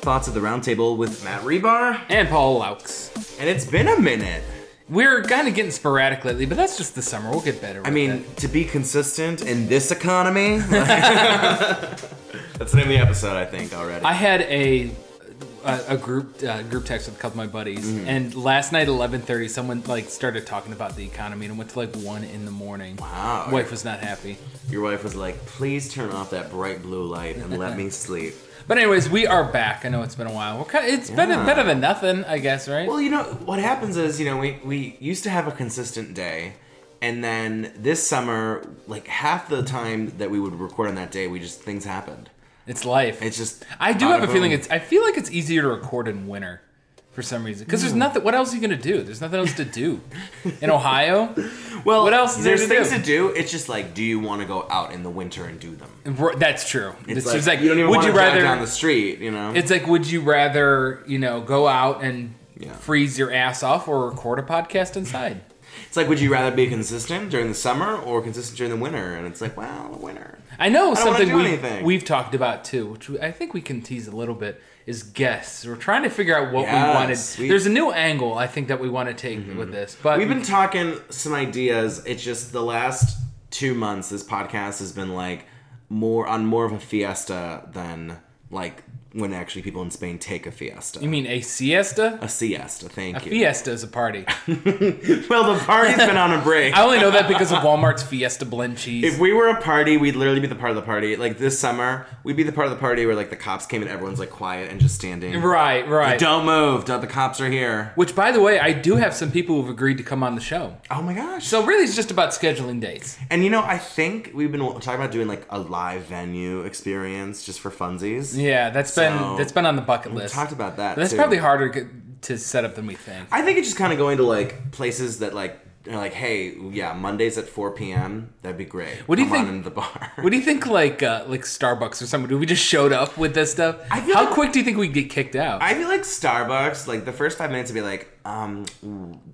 Thoughts at the Roundtable with Matt Hribar. And Paul Laux. And it's been a minute. We're kind of getting sporadic lately, but that's just the summer. We'll get better. I mean, to be consistent in this economy. that's the name of the episode, I think, already. I had a a, a group uh, group text with a couple of my buddies, Mm-hmm. and last night at eleven thirty, someone like started talking about the economy and went to like one in the morning. Wow. wife was not happy. Your wife was like, please turn off that bright blue light and let me sleep. But anyways, we are back. I know it's been a while. We're kind of, it's better Yeah. better than nothing, I guess, right? Well, you know, what happens is, you know, we, we used to have a consistent day. And then this summer, like half the time that we would record on that day, we just, things happened. it's life. It's just. I do have a feeling it's. I feel like it's easier to record in winter, for some reason, because Hmm. there's nothing. What else are you gonna do? There's nothing else to do in Ohio. Well, What else is there there's to things do? to do. It's just like, do you want to go out in the winter and do them? That's true. It's, It's, like, just like, you don't even would you rather? down the street, you know? It's like, would you rather, you know, go out and Yeah. freeze your ass off or record a podcast inside? It's like, would you rather be consistent during the summer or consistent during the winter? And it's like, well, the winter. I know I something we, we've talked about too, which I think we can tease a little bit, is guests. We're trying to figure out what we Yes, wanted. we- Mm-hmm. There's a new angle I think that we want to take with this, but We've been talking some ideas. It's just the last two months, this podcast has been like more on more of a fiesta than like when actually people in Spain take a fiesta. you mean a siesta? a siesta? Thank you. A fiesta is a party. well, the party's been on a break. I only know that because of Walmart's Fiesta blend cheese. If we were a party, we'd literally be the part of the party. Like this summer, we'd be the part of the party where like the cops came and everyone's like quiet and just standing. right, right. Don't move. The cops are here. Which, by the way, I do have some people who've agreed to come on the show. Oh my gosh. So really, it's just about scheduling dates. And you know, I think we've been talking about doing like a live venue experience just for funsies. Yeah, that's So, been that's been on the bucket list. We talked about that. That's too. probably harder to set up than we think. I think it's just kind of going to like places that like are like, hey, yeah, Mondays at 4 p.m. That'd be great. What do you Come on think- into the bar. What do you think, like uh, like Starbucks or something? We just showed up with this stuff. How like- quick do you think we'd get kicked out? I feel like Starbucks, like the first five minutes would be like, um,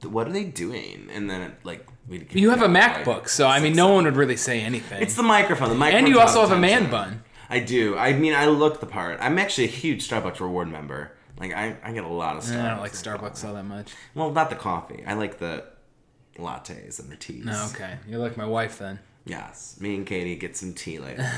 what are they doing? And then it, like we'd you have a MacBook, like, so I mean, no one would really say anything. It's the microphone. The microphone. and you also have a man bun. I do. I mean, I look the part. I'm actually a huge Starbucks reward member. Like I, I get a lot of Starbucks. I don't like Starbucks all that much. Well, not the coffee. I like the lattes and the teas. No, okay, you're like my wife then. Yes, me and Katie get some tea later.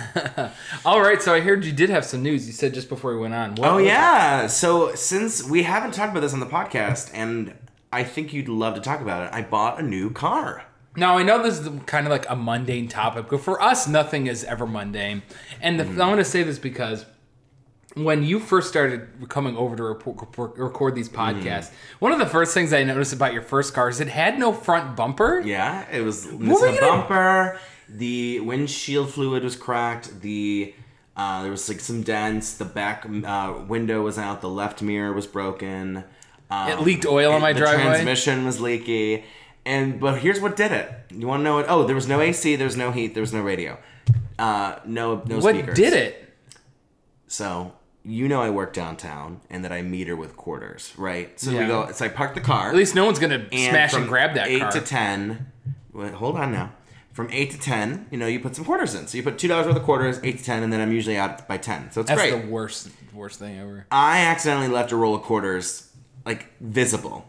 All right, so I heard you did have some news. You said just before we went on. What oh it? yeah. So since we haven't talked about this on the podcast, and I think you'd love to talk about it, I bought a new car. Now I know this is kind of like a mundane topic, but for us, nothing is ever mundane. And the, Mm-hmm. I'm going to say this because when you first started coming over to report, record these Mm-hmm. podcasts, one of the first things I noticed about your first car is it had no front bumper. Yeah, it was missing a bumper. The windshield fluid was cracked. The uh, there was like some dents. The back uh, window was out. The left mirror was broken. Um, It leaked oil on my the driveway? Transmission was leaky. And but here's what did it. You want to know what? Oh, there was no AC. There was no heat. There was no radio. Uh, no no What speakers. did it? So you know I work downtown and that I meter with quarters, right? So Yeah. we go. So I park the car. At least no one's going to And smash and grab that eight car. to ten. Wait, hold on now. From eight to ten, you know, you put some quarters in. So you put two dollars worth of quarters, eight to ten, and then I'm usually out by ten. So it's That's great. the worst worst thing ever. I accidentally left a roll of quarters like visible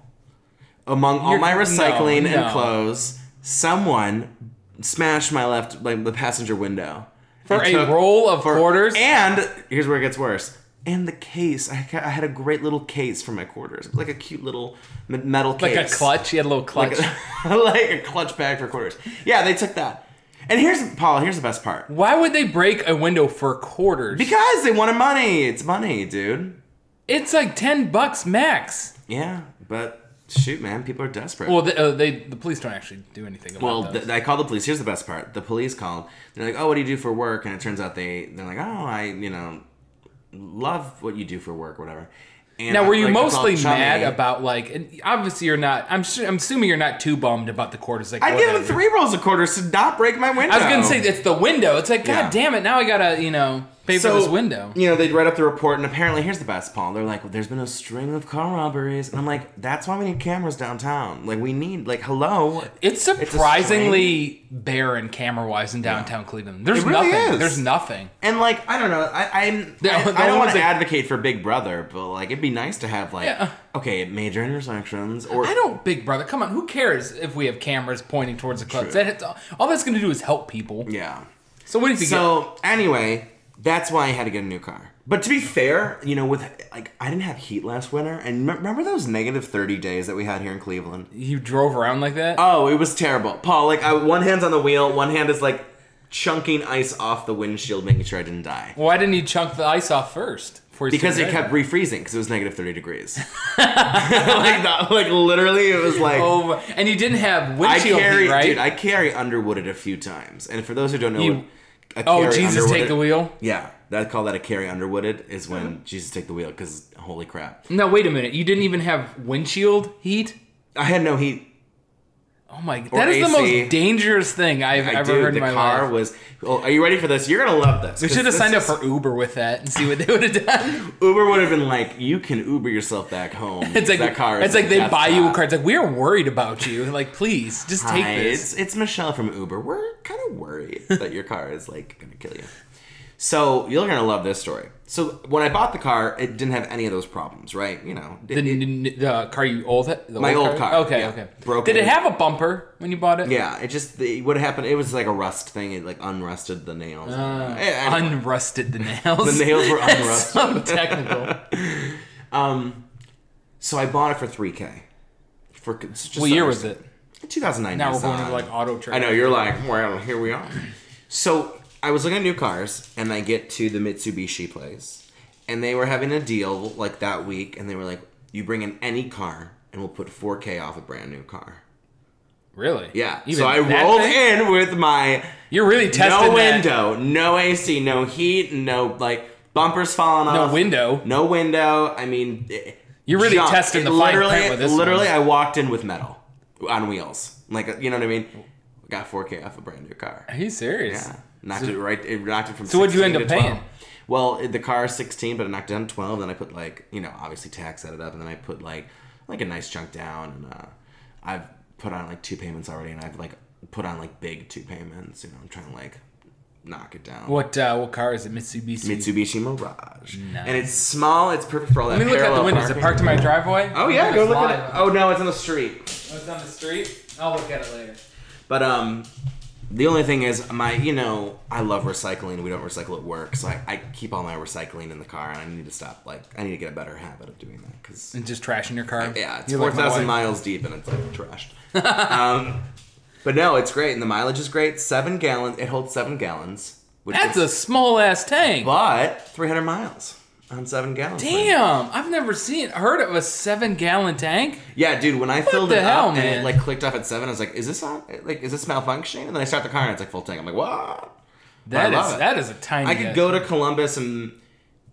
among all You're- my recycling no, and no. clothes. Someone smashed my left like the passenger window For a took- roll of for- quarters? And here's where it gets worse. And the case, I, ca- I had a great little case for my quarters, It was like a cute little metal Like a clutch. You had a little clutch. like a, like a clutch bag for quarters. Yeah, they took that. And here's Paul. Here's the best part. Why would they break a window for quarters? Because they wanted money. It's money, dude. it's like 10 bucks max. Yeah, but shoot, man, people are desperate. Well, the, uh, they the police don't actually do anything about Well, th- I call the police. Here's the best part: the police called. They're like, "Oh, what do you do for work?" And it turns out they they're like, "Oh, I you know love what you do for work, whatever." And now, were you like, mostly mad about like? And obviously, you're not. I'm su- I'm assuming you're not too bummed about the quarters. Like, I give them three rolls of quarters to not break my window. I was gonna say it's the window. It's like, God Yeah. damn it! Now I gotta, you know, this window. You know, they'd write up the report, and apparently, here's the best, Paul. They're like, well, "There's been a string of car robberies," and I'm like, "That's why we need cameras downtown. Like, we need like, hello." It's surprisingly barren camera wise in downtown Cleveland. There's really nothing. is. There's nothing. And like, I don't know, I I'm, The- I, the I don't want to advocate for Big Brother, but like, it'd be nice to have like, Yeah. okay, major intersections, or I don't, Big Brother. Come on, who cares if we have cameras pointing towards the clubs? That, all that's going to do is help people. yeah. So what if you So anyway, that's why I had to get a new car. But to be fair, you know, with like I didn't have heat last winter, and me- remember those negative thirty days that we had here in Cleveland. you drove around like that? Oh, it was terrible, Paul. Like I, one hand's on the wheel, one hand is like chunking ice off the windshield, making sure I didn't die. Why didn't you chunk the ice off first? Because it kept refreezing because it was negative thirty degrees. like that, like literally, it was like Oh, and you didn't have I windshield carry, heat, right? dude. I Carrie Underwooded a few times, and for those who don't know, You- what a oh, Jesus, take the wheel. Yeah, that call that a Carrie Underwooded is when Jesus take the wheel because holy crap, No, wait a minute. You didn't even have windshield heat. I had no heat. Oh my! That is the most dangerous thing I've I ever do. heard The in my car life. was. Oh, are you ready for this? You're gonna love this. We should have signed up for Uber with that and see what they would have done. Uber. Would have been like, you can Uber yourself back home. It's like that car. is it's like a they buy you a car. It's like we're worried about you. Like, please, just take Hi, this. It's, it's Michelle from Uber. We're kind of worried that your car is like gonna kill you. So you're gonna love this story. So when I bought the car, it didn't have any of those problems, right? You know, The, it- it- the car you old the My old car, Okay, yeah. okay. Broken. Did it have a bumper when you bought it? yeah, it just it, what happened. It was like a rust thing. It like unrusted the nails. Uh, unrusted the nails. The nails were unrusted. so technical. Um, so I bought it for three k. For just what year was it? 2009. Now we're going to like auto trade. I know you're like, well, here we are. So I was looking at new cars, and I get to the Mitsubishi place, and they were having a deal like that week, and they were like, "You bring in any car, and we'll put 4K off a brand new car." Really? Yeah. Even so I that rolled thing? in with my You're really testing no that. window, no AC, no heat, no like bumpers falling No off, No window. no window. I mean, it- You're really junk. testing the fine literally, print with this Literally, one. I walked in with metal on wheels, like you know what I mean. Got 4K off a brand new car. Are you serious? Yeah, knocked it right. It knocked it from. So what'd you end up 12. paying? Well, the car is sixteen, but I knocked it down to twelve. Then I put like you know obviously tax it up, and then I put like like a nice chunk down, and uh, I've put on like two payments already, and I've like put on like big two payments. You know, I'm trying to like knock it down. What uh, what car is it? Mitsubishi. Mitsubishi Mirage, Nice. and it's small. It's perfect for all that. Let me look out the window. Is it parked in my driveway? Oh yeah, go look at it. Oh no, it's on the street. Oh, it's on the street. I'll look at it later. But um, the only thing is, my you know, I love recycling. We don't recycle at work, so I, I keep all my recycling in the car, and I need to stop. Like, I need to get a better habit of doing that because And just trashing your car. yeah, it's You're four like my thousand wife. miles deep, and it's like trashed. um, but no, it's great, and the mileage is great. Seven gallons. It holds seven gallons. Which That's is, a small ass tank. but three hundred miles on seven gallons. Damn, I've never seen heard of a seven gallon tank. Yeah, dude. When I filled the it hell, up and it like clicked off at seven, I was like, "Is this on? Like, is this malfunctioning?" And then I start the car and it's like full tank. I'm like, "What?" That is that is a tiny. I could go to Columbus and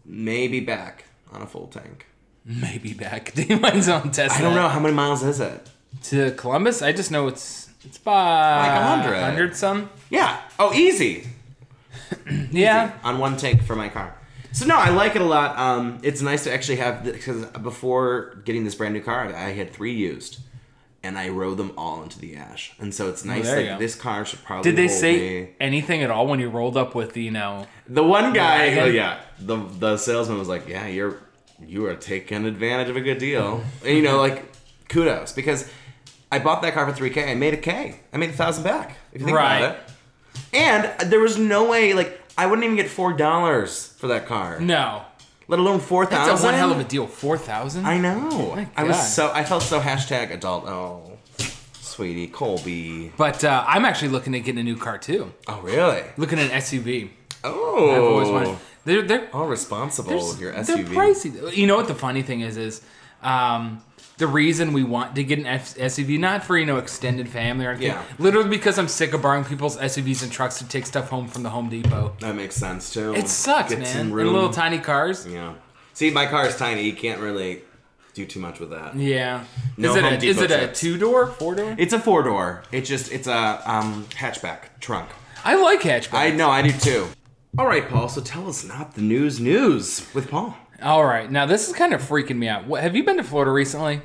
maybe back on a full tank. maybe back. Do you mind on test? I don't know how many miles is it. to Columbus. I just know it's it's by Like 100. hundred some. Yeah. Oh, easy. Yeah, On one tank for my car. So no, I like it a lot. Um, it's nice to actually have because before getting this brand new car, I had three used, and I rode them all into the ash. And so it's nice. you like go. this car should probably. Did they say me. anything at all when you rolled up with the you know? The one guy, wagon? oh, yeah, the the salesman was like, "Yeah, you're you are taking advantage of a good deal." and you know, like kudos because I bought that car for three k. I made a k. I made a thousand back. If you think Right. about it. And there was no way, like, I wouldn't even get four dollars for that car, No, let alone four thousand. That's a one hell of a deal. Four thousand. I know. I was so I felt so hashtag adult. Oh, sweetie, Colby. But uh, I'm actually looking at getting a new car too. Oh, really? Looking at an SUV. Oh, I've always wanted. They're they're all responsible your SUV. they're pricey. You know what the funny thing is is um, the reason we want to get an F- SUV not for you know extended family or anything. Yeah. Literally because I'm sick of borrowing people's SUVs and trucks to take stuff home from the Home Depot. That makes sense too. It sucks, Get man. room. little tiny cars. Yeah. See, my car is tiny. You can't really do too much with that. Yeah. No is it Home a, is Depot it a two door, four door? It's a four door. It just it's a um, hatchback trunk. I like hatchback. I know I do too. All right, Paul. So tell us not the news news with Paul. All right, now this is kind of freaking me out. What, have you been to Florida recently?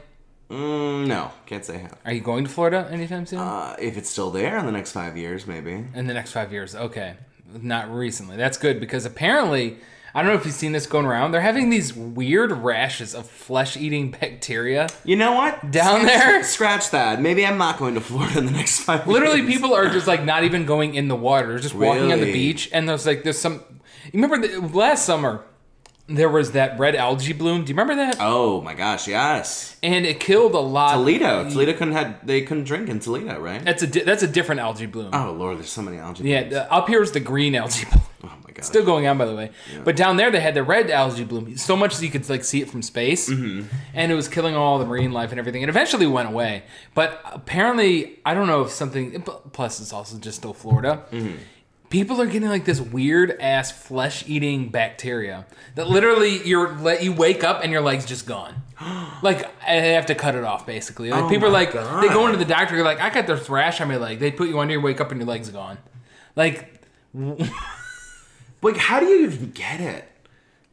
Mm, no, can't say how. Are you going to Florida anytime soon? Uh, if it's still there in the next five years, maybe. In the next five years, okay. Not recently. That's good because apparently, I don't know if you've seen this going around. They're having these weird rashes of flesh-eating bacteria. You know what? Down there? Scratch that. Maybe I'm not going to Florida in the next five Literally, years. people are just like not even going in the water. They're just walking on the beach, and there's like there's some. You remember the, last summer? There was that red algae bloom. Do you remember that? Oh my gosh, yes. And it killed a lot. Toledo. Toledo couldn't had they couldn't drink in Toledo, right? That's a di- that's a different algae bloom. Oh lord, there's so many algae. yeah, blooms. the, up here is the green algae bloom. Oh my god. Still going on, by the way. But down there, they had the red algae bloom, so much that you could like see it from space, Mm-hmm. and it was killing all the marine life and everything. It eventually went away, but apparently, I don't know if something. Plus, it's also just still Florida. Mm-hmm. People are getting like this weird ass flesh eating bacteria that literally you're let you wake up and your leg's just gone. like I have to cut it off basically. Like Oh people are like God. they go into the doctor, you're like, I got this rash on my leg. They put you under, you wake up and your leg's gone. Like Like, how do you even get it?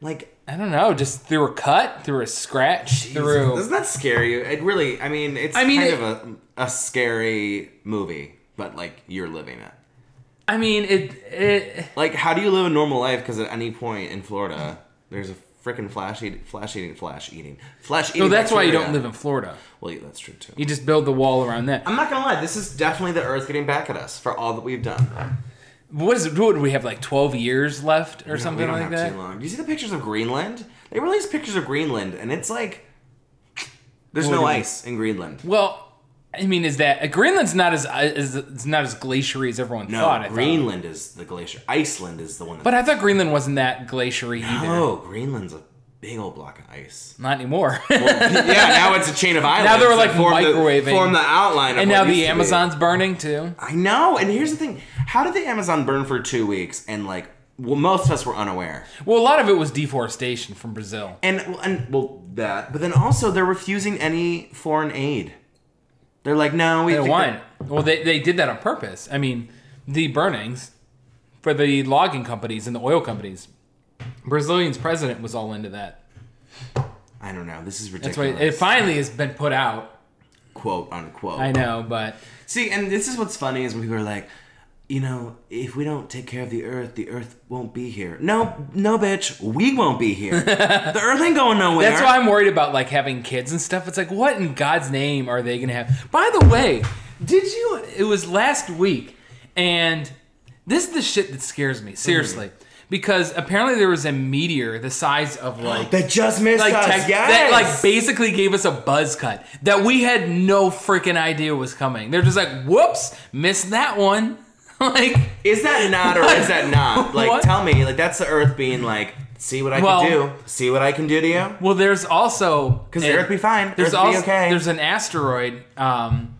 Like, I don't know, just through a cut, through a scratch, through. doesn't that scare you? It really. I mean, it's I mean, kind it- of a a scary movie, but like you're living it. I mean, it. it Like, how do you live a normal life? Because at any point in Florida, there's a freaking flash eating, flash eating, flash eating, flash eating. no, that's why you don't live in Florida. Well, yeah, that's true too. You just build the wall around that. I'm not gonna lie. This is definitely the Earth getting back at us for all that we've done. What is it? What do we have like twelve years left or we something don't like have that? too long. Do you see the pictures of Greenland? They released pictures of Greenland, and it's like there's What no mean? ice in Greenland. Well, I mean, is that uh, Greenland's not as as it's not as glaciery as everyone No, thought. I thought. Greenland is the glacier. Iceland is the one. That, But I thought Greenland wasn't that glaciery either. oh, Greenland's a big old block of ice. Not anymore. yeah, now it's a chain of islands. Now they're, like, form microwaving. the, form the outline. Of and now the to. Amazon's burning too. I know. And here's the thing: how did the Amazon burn for two weeks? And like, well, most of us were unaware. Well, a lot of it was deforestation from Brazil. And and well, that. But then also, they're refusing any foreign aid. They're like, no, we They want. Well, they, they did that on purpose. I mean, the burnings for the logging companies and the oil companies. Brazilian's president was all into that. I don't know. This is ridiculous. That's why it finally has been put out. quote unquote. I know, but See, and this is what's funny is when people are like, you know, if we don't take care of the earth, the earth won't be here. No, no, bitch, we won't be here. the earth ain't going nowhere. that's why I'm worried about like having kids and stuff. It's like, what in God's name are they gonna have? By the way, did you? It was last week, and this is the shit that scares me seriously. Mm-hmm. Because apparently there was a meteor the size of like that just missed like us. tech- yes. that like basically gave us a buzz cut that we had no freaking idea was coming. They're just like, whoops, missed that one. like, is that not or is that not? Like, What? tell me. Like, that's the earth being like, see what I Well- can do. See what I can do to you. well, there's also Because the earth be fine. There's earth also be okay. there's an asteroid. Um,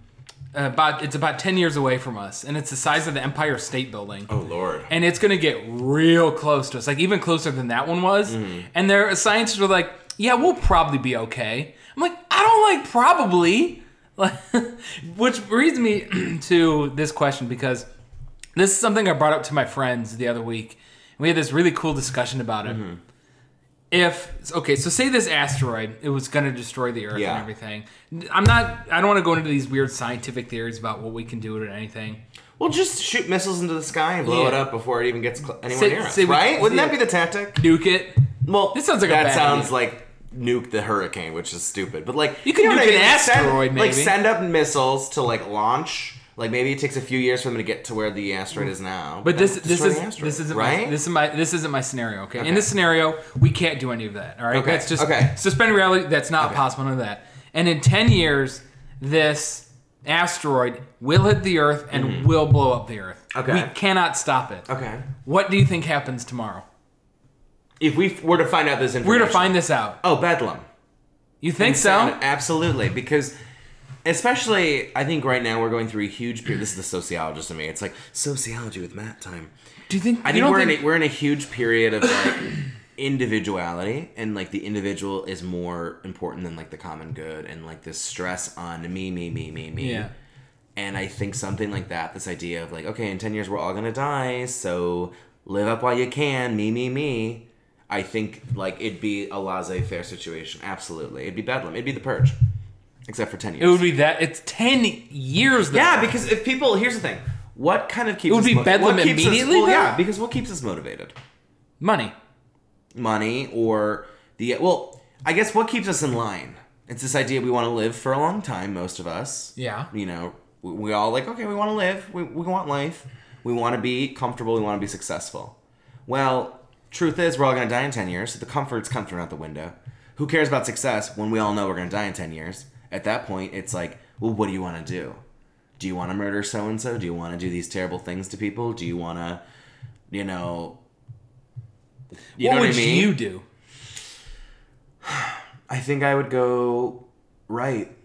about it's about ten years away from us, and it's the size of the Empire State Building. oh lord. and it's gonna get real close to us, like even closer than that one was. Mm-hmm. And their scientists were like, "Yeah, we'll probably be okay." I'm like, "I don't like probably," Like, which brings me to this question because this is something I brought up to my friends the other week. We had this really cool discussion about it. Mm-hmm. If okay, so say this asteroid it was going to destroy the Earth Yeah. and everything. I'm not. I don't want to go into these weird scientific theories about what we can do or anything. Well, just shoot missiles into the sky and blow Yeah. it up before it even gets cl- anywhere Say- near us, say we- right? Wouldn't that be the tactic? Nuke it. Well, This sounds like a that sounds idea. like nuke the hurricane, which is stupid. But like You can know what nuke I an mean? Like, send- asteroid, Like send up missiles to like launch. Like maybe it takes a few years for them to get to where the asteroid is now. But this this is asteroid, this isn't right. my, this is my this isn't my scenario. Okay? Okay. in this scenario we can't do any of that. All right, Okay, that's just okay. suspended reality. That's not possible. None of that. And in ten years, this asteroid will hit the Earth and mm-hmm. will blow up the Earth. Okay. we cannot stop it. okay. What do you think happens tomorrow? If we were to find out this information, We're gonna find this out. Oh, Bedlam. You think so? Absolutely, because especially I think right now we're going through a huge period. This is the sociologist in me. It's like sociology with Matt time. Do you think? I think we're think, in a, we're in a huge period of like individuality and like the individual is more important than like the common good and like this stress on me me me me me. Yeah. And I think something like that, this idea of like, okay, in 10 years we're all going to die, so live up while you can, me, me, me. I think like it'd be a laissez-faire situation. Absolutely, it'd be bedlam. It'd be the purge, except for ten years. It would be that. It's ten years. Though. Yeah, because if people, here's the thing: what kind of keeps It would us be mo- bedlam keeps us- immediately, well, yeah, because what keeps us motivated? money. Money or the well, I guess what keeps us in line. It's this idea we want to live for a long time. Most of us, Yeah. you know, we, we all like okay, we want to live, we, we want life, we want to be comfortable, we want to be successful. Well, truth is, we're all gonna die in ten years. So the comforts come thrown out the window. Who cares about success when we all know we're gonna die in ten years? At that point, it's like, well, what do you want to do? Do you want to murder so and so? Do you want to do these terrible things to people? Do you want to, you know? You what know would what I mean? you do? I think I would go right.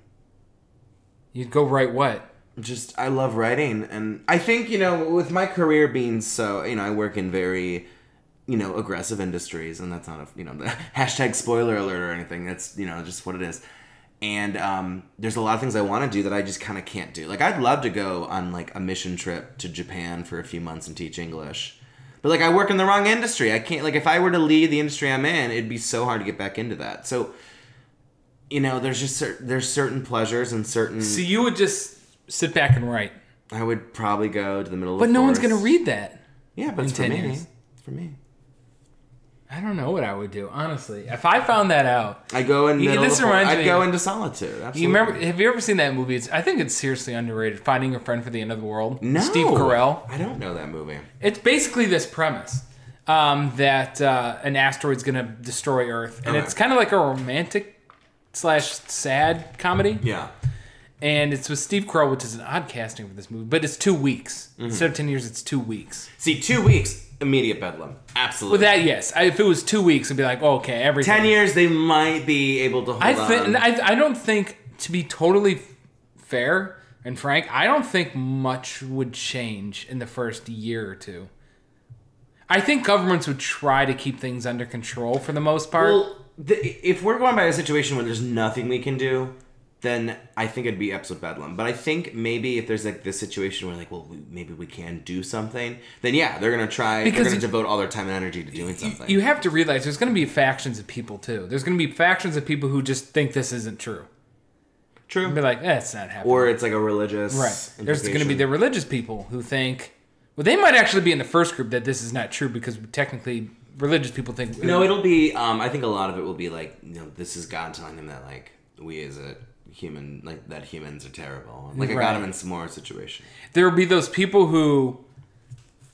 You'd go right what? Just I love writing, and I think you know with my career being so you know I work in very you know aggressive industries, and that's not a you know the hashtag spoiler alert or anything. That's you know just what it is. And um, there's a lot of things I want to do that I just kind of can't do. Like I'd love to go on like a mission trip to Japan for a few months and teach English. But like I work in the wrong industry. I can't like if I were to leave the industry I'm in, it'd be so hard to get back into that. So you know, there's just cer- there's certain pleasures and certain So you would just sit back and write, I would probably go to the middle of but no one's gonna read that. Yeah, but it's for me. years. It's for me. I don't know what I would do honestly. If I found that out, I go in You- this reminds I'd me- go into solitude. Absolutely. you remember? Have you ever seen that movie? It's, I think it's seriously underrated. Finding a friend for the end of the world. No. Steve Carell. I don't know that movie. It's basically this premise um, that uh, an asteroid's going to destroy Earth, and Okay. it's kind of like a romantic slash sad comedy. Yeah. And it's with Steve Carell, which is an odd casting for this movie, but it's two weeks Mm-hmm. instead of ten years. It's two weeks. See, two weeks, immediate bedlam. Absolutely. With that, yes, I, if it was two weeks, I'd be like, oh, okay, everything. Ten years, they might be able to hold I on. think I, I don't think to be totally fair and frank, I don't think much would change in the first year or two. I think governments would try to keep things under control for the most part. Well, the, if we're going by a situation where there's nothing we can do, then I think it'd be absolute bedlam. But I think maybe if there's like this situation where like, well, we, maybe we can do something, then yeah, they're gonna try. Because they're gonna you- devote all their time and energy to doing something. You have to realize there's going to be factions of people too. There's going to be factions of people who just think this isn't true. True. Be like, that's eh, not happening. or it's like a religious. right. There's going to be the religious people who think, well, they might actually be in the first group that this is not true because technically religious people think. No, it'll be. Um, I think a lot of it will be like, you know, this is God telling him that like we as a human, like that humans are terrible. Like I got him in some more situation. there will be those people who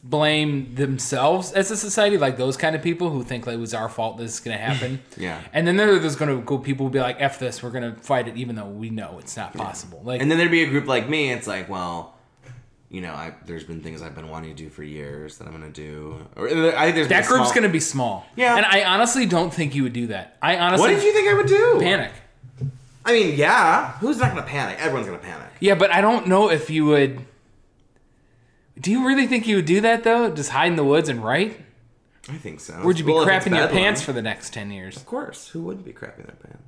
blame themselves as a society, like those kind of people who think like it was our fault this is going to happen. Yeah. And then there- there's going to go people who be like, "F this, we're going to fight it," even though we know it's not possible. Like, And then there'd be a group like me. It's like, well, you know, I there's been things I've been wanting to do for years that I'm gonna do. Or I think there's that group's small- going to be small. Yeah. And I honestly don't think you would do that. I honestly What did you think I would do? panic. I mean, yeah. Who's not gonna panic? Everyone's gonna panic. Yeah, but I don't know if you would. Do you really think you would do that though? Just hide in the woods and write? I think so. Would you be Well, crapping your pants for the next ten years? Of course. Who wouldn't be crapping their pants?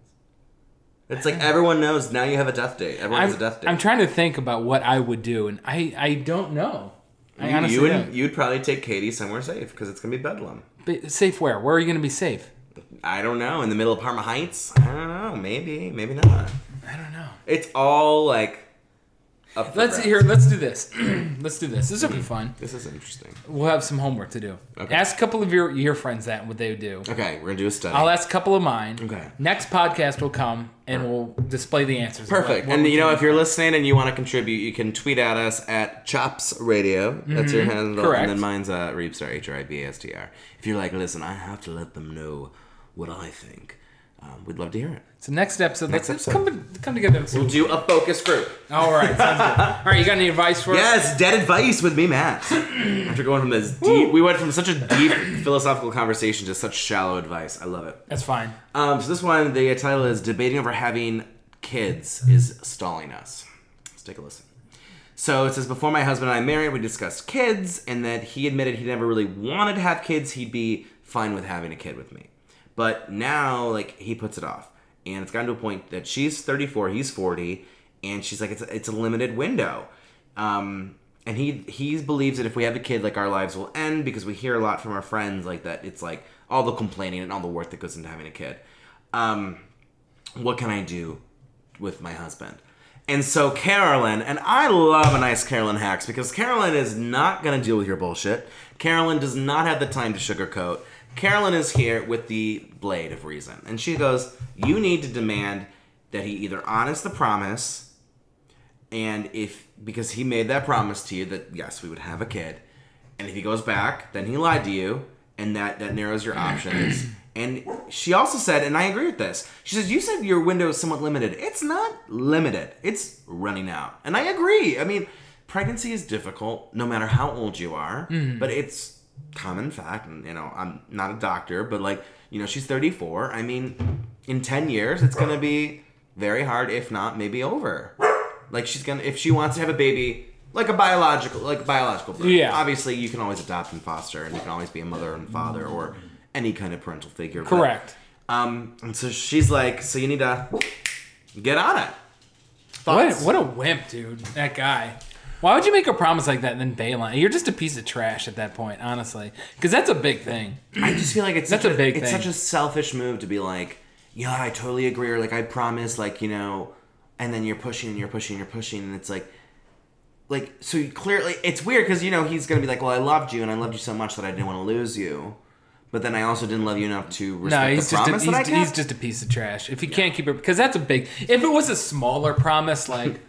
It's like everyone knows now you have a death date. Everyone has I'm, a death date. I'm trying to think about what I would do, and I I don't know. I you, honestly you would don't. you'd probably take Katie somewhere safe because it's gonna be bedlam. But safe where? Where are you going to be safe? I don't know. In the middle of Parma Heights? I don't know. Maybe, maybe not. I don't know. It's all like. Up Let's grabs. here. Let's do this. let's do this. This will be fun. This is interesting. We'll have some homework to do. Okay. Ask a couple of your your friends that what they would do. Okay, we're gonna do a study. I'll ask a couple of mine. Okay. Next podcast will come and we'll display the answers. Perfect. What- what and you know, if you're listening and you want to contribute, you can tweet at us at Chops Radio. That's your handle. Mm-hmm. Correct. And then mine's uh, Hribstar, H R I B A S T R. If you're like, listen, I have to let them know what I think. Um, we'd love to hear it. So next episode, Next let's, episode. come come together. We'll do a focus group. All right, sounds good. All right, you got any advice for us? Yes, dead advice with me, Matt. After going from this deep, we went from such a deep philosophical conversation to such shallow advice. I love it. That's fine. Um, so this one, the title is "Debating over having kids is stalling us." Let's take a listen. So it says, before my husband and I married, we discussed kids, and that he admitted he never really wanted to have kids. He'd be fine with having a kid with me, but now like he puts it off, and it's gotten to a point that she's 34, he's 40, and she's like, it's a, it's a limited window. Um, and he he believes that if we have a kid, like our lives will end because we hear a lot from our friends like that. It's like all the complaining and all the work that goes into having a kid. Um, what can I do with my husband? And so Carolyn, and I love a nice Carolyn Hax because Carolyn is not going to deal with your bullshit. Carolyn does not have the time to sugarcoat. Carolyn is here with the blade of reason. And she goes, You need to demand that he either honors the promise, and if, because he made that promise to you that, yes, we would have a kid, and if he goes back, then he lied to you, and that, that narrows your options. And she also said, and I agree with this. She says, "You said your window is somewhat limited. It's not limited. It's running out." And I agree. I mean, pregnancy is difficult, no matter how old you are. Mm-hmm. But it's common fact. And you know, I'm not a doctor, but like, you know, she's 34. I mean, in 10 years, it's gonna be very hard, if not maybe over. Like she's gonna, if she wants to have a baby. Like a biological, like a biological birth. Yeah. Obviously, you can always adopt and foster, and you can always be a mother and father or any kind of parental figure. but- Correct. um, and so she's like, so you need to get on it. What, Thoughts? what a wimp, dude. That guy. Why would you make a promise like that and then bail on it? You're just a piece of trash at that point, honestly. Because that's a big thing. I just feel like it's That's such a big it's thing. such a selfish move to be like, yeah, I totally agree, or like I promise, like you know, and then you're pushing and you're pushing and you're pushing, and it's like, like so you clearly it's weird because you know he's gonna be like, well, I loved you and I loved you so much that I didn't want to lose you, but then I also didn't love you enough to respect No, he's the just a, promise that I he's, kept. he's just a piece of trash. If he can't keep it, because that's a big. If it was a smaller promise, like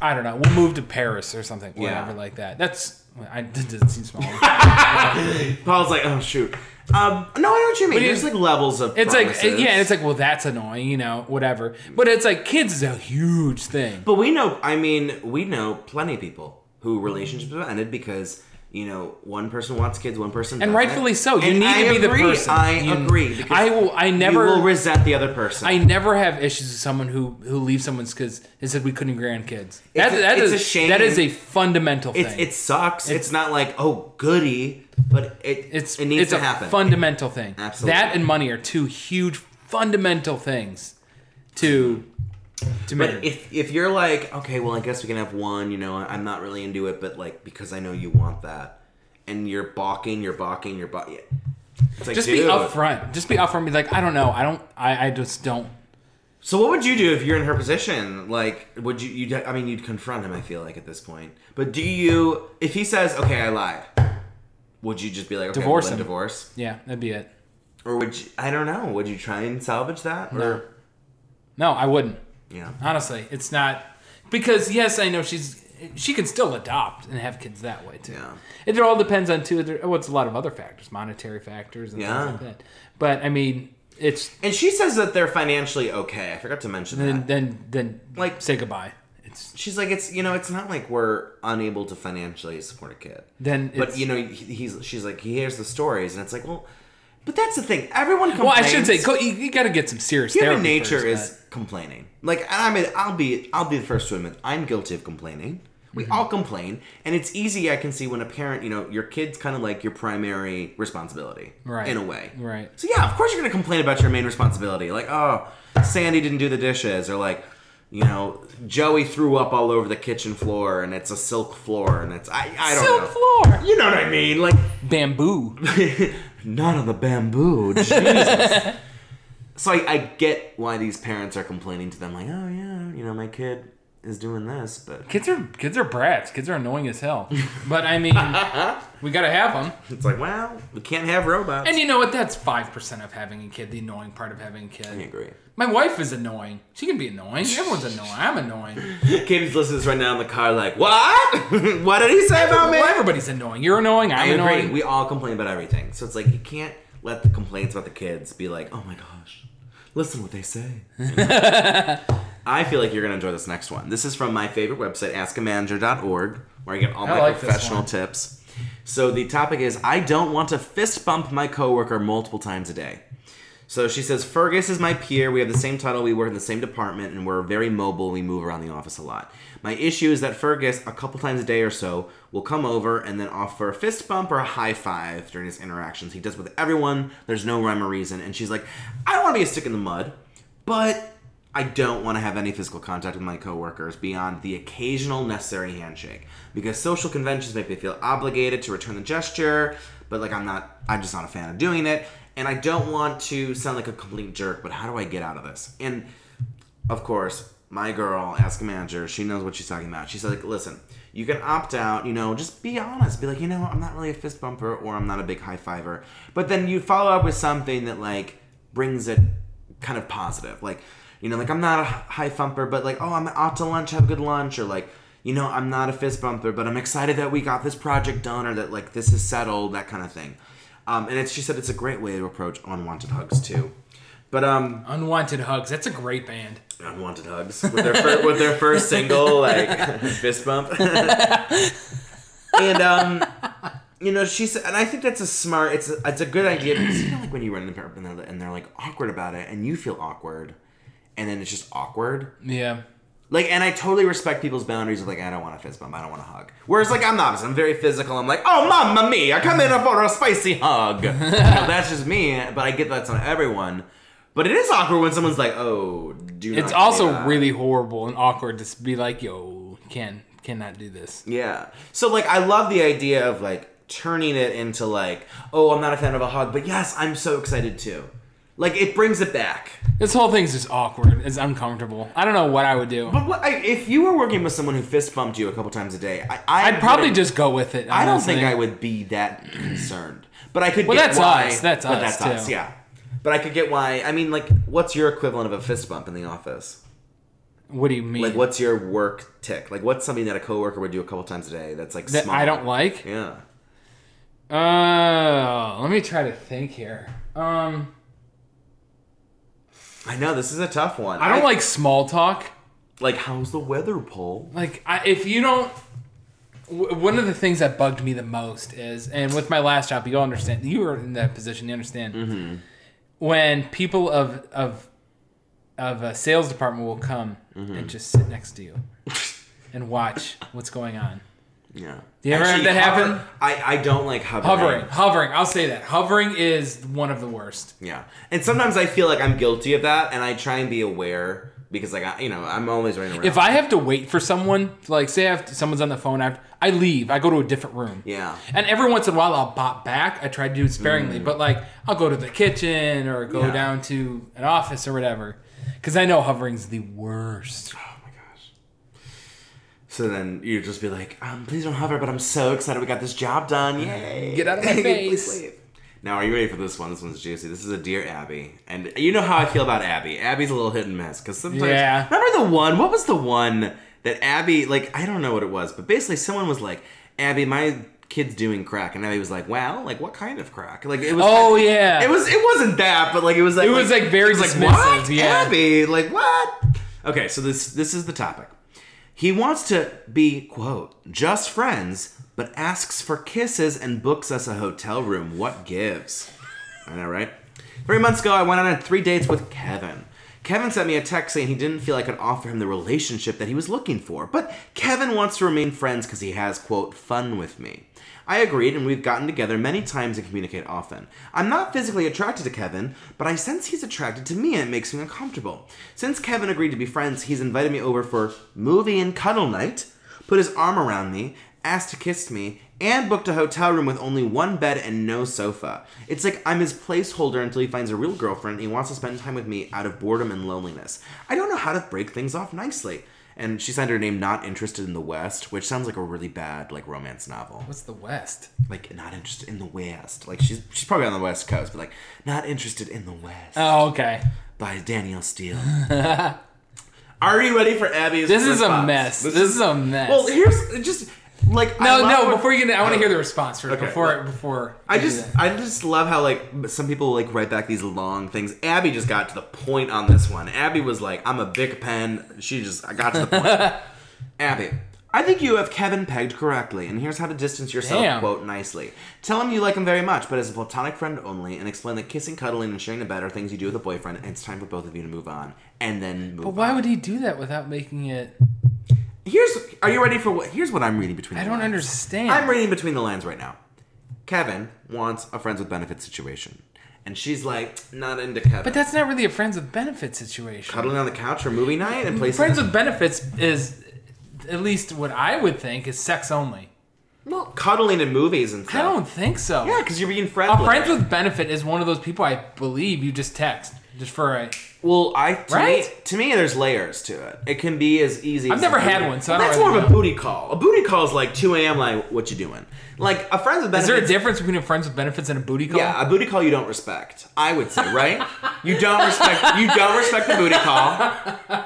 I don't know, we'll move to Paris or something, Yeah. whatever, like that. That's I, it doesn't seem small. Paul's like, oh shoot. Um, no, I know what you mean. you- There's like levels of. It's like promises. yeah, it's like well, that's annoying, you know, whatever. But it's like kids is a huge thing. But we know, I mean, we know plenty of people who relationships have ended because, you know, one person wants kids, one person And doesn't. rightfully so. You And need I to be the person. I You- agree. Because I will. I never. You will resent the other person. I never have issues with someone who who leaves someone's because they said we couldn't grant kids. That, It's a- that it's is- a shame. That is a fundamental thing. It's, it sucks. It's, not like, oh, goody, but it, It's it needs it's to a happen. fundamental thing. Absolutely. That and money are two huge fundamental things to to but if, if you're like, okay, well, I guess we can have one, you know, I'm not really into it, but like, because I know you want that, and you're balking, you're balking, you're balking. It's like, just be upfront. Just be upfront. Be like, I don't know. I don't. I, I just don't. So what would you do if you're in her position? Like, would you? You? I mean, you'd confront him. I feel like at this point. But do you? If he says, "Okay, I lied," would you just be like, "Okay, Divorce well, then him. divorce"? Yeah, that'd be it. Or would you? I don't know. Would you try and salvage that? Or No, I wouldn't. Yeah. Honestly, it's not because yes, I know she's she can still adopt and have kids that way too. Yeah. It all depends on too. There, oh, it's a lot of other factors, monetary factors, and Yeah. things like that. But I mean, it's And she says that they're financially okay. I forgot to mention then that. then then Like- say goodbye. It's She's like, it's you know, it's not like we're unable to financially support a kid. then. But you know, he- he's she's like, he hears the stories, and it's like, well, but that's the thing. Everyone complains. well, I should say go, you, you got to get some serious human nature first, is complaining. Like and I mean, I'll be I'll be the first to admit I'm guilty of complaining. We Mm-hmm. all complain, and it's easy. I can see when a parent, you know, your kid's kind of like your primary responsibility, Right. In a way, Right. So yeah, of course you're gonna complain about your main responsibility, like oh, Sandy didn't do the dishes, or like. You know, Joey threw up all over the kitchen floor, and it's a silk floor, and it's I, I don't know. Silk know. floor. You know what I mean? Like bamboo. not on the bamboo. Jesus. so I, I get why these parents are complaining to them, like, oh yeah, you know, my kid is doing this, but Kids are kids are brats. Kids are annoying as hell. But I mean, we got to have them. it's like, well, we can't have robots. And you know what? That's five percent of having a kid. The annoying part of having a kid. I agree. My wife is annoying. She can be annoying. Everyone's annoying. I'm annoying. Katie's listening to this right now in the car, like, what? what did he say about me? Well, everybody's annoying. You're annoying. I I'm agree. annoying. We all complain about everything, so it's like you can't let the complaints about the kids be like, oh my gosh, listen what they say. I feel like you're gonna enjoy this next one. This is from my favorite website, AskAmanager.org, where I get all my like professional tips. So the topic is I don't want to fist bump my coworker multiple times a day. So she says, Fergus is my peer. We have the same title. We work in the same department, and we're very mobile. We move around the office a lot. My issue is that Fergus, a couple times a day or so, will come over and then offer a fist bump or a high five during his interactions. He does with everyone. There's no rhyme or reason. And she's like, I don't want to be a stick in the mud, but I don't want to have any physical contact with my coworkers beyond the occasional necessary handshake because social conventions make me feel obligated to return the gesture, but like I'm not I'm just not a fan of doing it and I don't want to sound like a complete jerk, but how do I get out of this? And of course, my girl, ask a manager, she knows what she's talking about. She's like, listen, you can opt out, you know, just be honest. Be like, you know, I'm not really a fist bumper or I'm not a big high fiver. But then you follow up with something that like brings it kind of positive. Like, you know, like I'm not a high thumper, but like, oh, I'm out to lunch, have a good lunch, or like, you know, I'm not a fist bumper, but I'm excited that we got this project done or that like this is settled, that kind of thing. Um, and it's, she said it's a great way to approach unwanted hugs too. But um, Unwanted Hugs. That's a great band. unwanted hugs with their fir- with their first single like fist bump and um you know she said and i think that's a smart it's a, it's a good idea because you know like when you run in the pair and they're, and they're like awkward about it and you feel awkward and then it's just awkward Yeah. Like and i totally respect people's boundaries of like i don't want a fist bump i don't want a hug whereas like i'm the opposite i'm very physical i'm like oh mamma mia I come in for a spicy hug you know, that's just me but i get that's on everyone but it is awkward when someone's like oh do not It's also really horrible and awkward to be like, yo, can cannot do this. Yeah. So like I love the idea of like turning it into like, oh, I'm not a fan of a hug, but yes, I'm so excited too. Like it brings it back. This whole thing's just awkward. It's uncomfortable. I don't know what I would do. But what, I, if you were working with someone who fist bumped you a couple times a day, I, I I'd probably just go with it. I don't think I would be that concerned. But I could Well, get that's why. us. That's but us, that's us. Yeah. But I could get why. I mean, like, what's your equivalent of a fist bump in the office? What do you mean? Like, what's your work tick? Like, what's something that a coworker would do a couple times a day that's like that small? I don't like? Yeah. Uh, let me try to think here. Um, I know this is a tough one. I don't like small talk. Like, how's the weather, Paul? Like, I, if you don't, w- one of the things that bugged me the most is, and with my last job, you understand. You were in that position. You understand Mm-hmm. when people of of of a sales department will come Mm-hmm. and just sit next to you and watch what's going on. Yeah. Do you ever have that happen? I, I don't like hovering. Hovering, hovering. I'll say that hovering is one of the worst. Yeah. And sometimes I feel like I'm guilty of that, and I try and be aware because, like, I, you know, I'm always running around. If I have to wait for someone, like say I have to, someone's on the phone, I, I leave. I go to a different room. Yeah. And every once in a while, I'll bop back. I try to do it sparingly, but like I'll go to the kitchen or go Mm. Yeah. down to an office or whatever, because I know hovering's the worst. So then you just be like, um, please don't hover, but I'm so excited we got this job done. Yay. Get out of my Please face. leave. Now, are you ready for this one? This one's juicy. This is a Dear Abby. And you know how I feel about Abby. Abby's a little hit and miss. Because sometimes. Yeah. Remember the one? What was the one that Abby, like, I don't know what it was, but basically someone was like, Abby, my kid's doing crack. And Abby was like, well, like, what kind of crack? Like, it was. Oh yeah. It was. It wasn't that, but like it was like It was, like, very it was dismissive, what? yeah. Abby, like what? Okay, so this this is the topic. He wants to be quote just friends, but asks for kisses and books us a hotel room. What gives? I know, right? Three months ago, I went on three dates with Kevin. Kevin sent me a text saying he didn't feel I could offer him the relationship that he was looking for, but Kevin wants to remain friends because he has, quote, fun with me. I agreed, and we've gotten together many times and communicate often. I'm not physically attracted to Kevin, but I sense he's attracted to me and it makes me uncomfortable. Since Kevin agreed to be friends, he's invited me over for movie and cuddle night, put his arm around me, asked to kiss me, and booked a hotel room with only one bed and no sofa. It's like I'm his placeholder until he finds a real girlfriend and he wants to spend time with me out of boredom and loneliness. I don't know how to break things off nicely. And she signed her name Not Interested in the West, which sounds like a really bad like romance novel. What's the West? Like not interested in the West. Like she's she's probably on the West Coast, but like not interested in the West Oh okay. by Danielle Steel. Are you ready for Abby's? This is a mess. This, is a mess. Well, here's just like no, no. when- Before you get, I want to hear the response first. Okay, before, well, before. I just. I just love how like some people like write back these long things. Abby just got to the point on this one. Abby was like, "I'm a big pen." She just I got to the point. Abby, I think you have Kevin pegged correctly, and here's how to distance yourself, Damn. quote, nicely. Tell him you like him very much, but as a platonic friend only, and explain that kissing, cuddling, and sharing a bed are things you do with a boyfriend, and it's time for both of you to move on. And then move But why on. would he do that without making it? Here's are you ready for what here's what I'm reading between I the don't lines. understand. I'm reading between the lines right now. Kevin wants a friends with benefits situation. and she's like not into Kevin. But that's not really a friends with benefits situation. cuddling on the couch for movie night and places. Friends with benefits is, at least what I would think, is sex only. well, cuddling in movies and stuff. I don't think so. Yeah, because you're being A friendly. friends with benefit is one of those people I believe you just text just for a. Well, I to Right? me, to me, there's layers to it. It can be as easy. I've as never had booty- one, so I Well, don't that's really more of a booty call. A booty call is like 2 a.m. Like, what you doing? Like a friends with benefits. Is there a difference between a friends with benefits and a booty call? Yeah, a booty call you don't respect. I would say, right? you don't respect. You don't respect the booty call,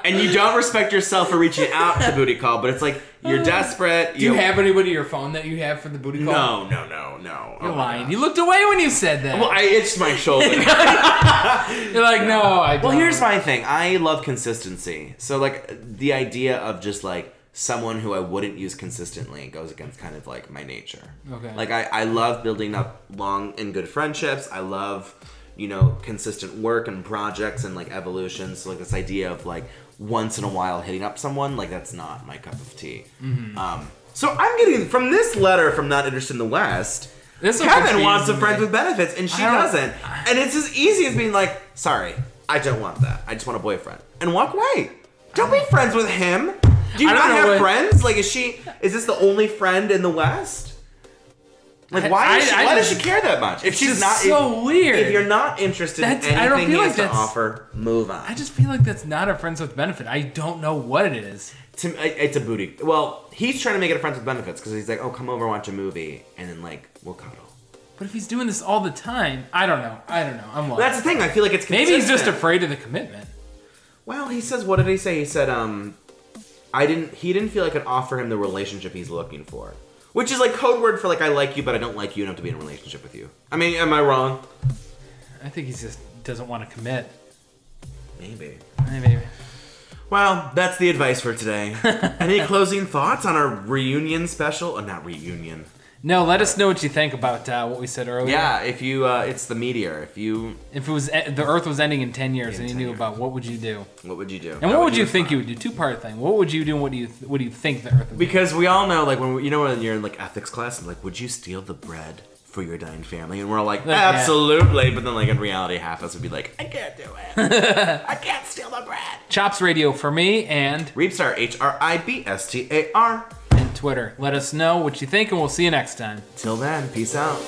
and you don't respect yourself for reaching out to booty call. But it's like you're desperate. Do you have anybody your phone that you have for the booty call? No, no, no, no. Oh you're Oh lying. You looked away when you said that. Well, I itched my shoulder. You're like, no, I don't. Well, here's my thing. I love consistency. So like the idea of just like someone who I wouldn't use consistently goes against kind of like my nature. Okay. Like I, I love building up long and good friendships. I love, you know, consistent work and projects and like evolutions. So like this idea of like once in a while hitting up someone, like that's not my cup of tea. Mm-hmm. Um, so I'm getting from this letter from not interested in the West. This Kevin wants a friend with benefits, and she doesn't. And it's as easy as being like, "Sorry, I don't want that. I just want a boyfriend," and walk away. Don't be friends with him. Do you I don't have what- friends? Like, is she? Is this the only friend in the West? Like, why, I- does she, I why does she care that much? If she's not, so if, weird. If you're not interested That's- in I don't anything feel he like has to offer, move on. I just feel like that's not a friends with benefit. I don't know what it is. to, it's a booty. Well, he's trying to make it a friends with benefits because he's like, "Oh, come over, watch a movie, and then like we'll cuddle." But if he's doing this all the time, I don't know. I don't know. I'm lost. That's the thing. I feel like it's Maybe he's just afraid of the commitment. Well, he says, what did he say? He said, um, I didn't. He didn't feel I could offer him the relationship he's looking for, which is like code word for like I like you, but I don't like you enough to be in a relationship with you. I mean, am I wrong? I think he just doesn't want to commit. Maybe. Maybe. Well, that's the advice for today. Any closing thoughts on our reunion special? Oh, not reunion. No, let us know what you think about uh, what we said earlier. Yeah, if you, uh, it's the meteor. If you, If it was e- the Earth was ending in ten years In and you 10 knew years. about what would you do? what would you do? And How what would you think respond? you would do? Two part thing. What would you do? and What do you th- what do you think the Earth would be? Because we all know, like when we, you know when you're in like ethics class, and like, would you steal the bread for your dying family? And we're all like, Like, yeah. absolutely. But then, like in reality, half us would be like, I can't do it. I can't steal the bread. Chops Radio for me and Hribstar, H R I B S T A R. Twitter. Let us know what you think, and we'll see you next time. Till then, peace out.